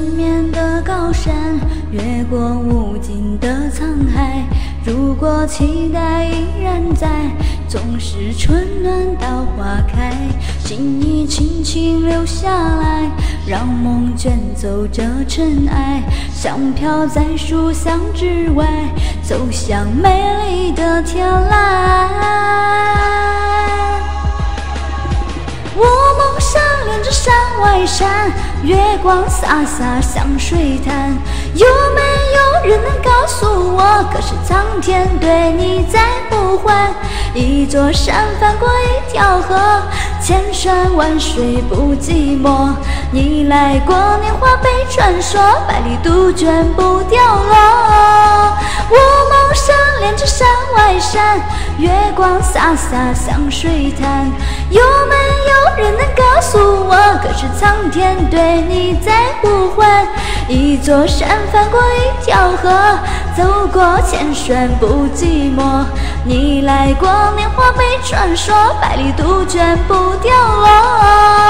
绵绵的高山，越过无尽的沧海。如果期待依然在，总是春暖到花开，心意轻轻留下来，让梦卷走这尘埃，像飘在书香之外，走向美丽的天籁。山外山，月光洒洒像水潭。有没有人能告诉我，可是苍天对你在呼唤？一座山翻过一条河，千山万水不寂寞。你来过年华被传说，百里杜鹃不掉落。我梦想连着山外山，月光洒洒像水潭。有没有诉我，可是苍天对你在呼唤？一座山翻过一条河，走过千山不寂寞。你来过年华被传说，百里杜鹃不凋落。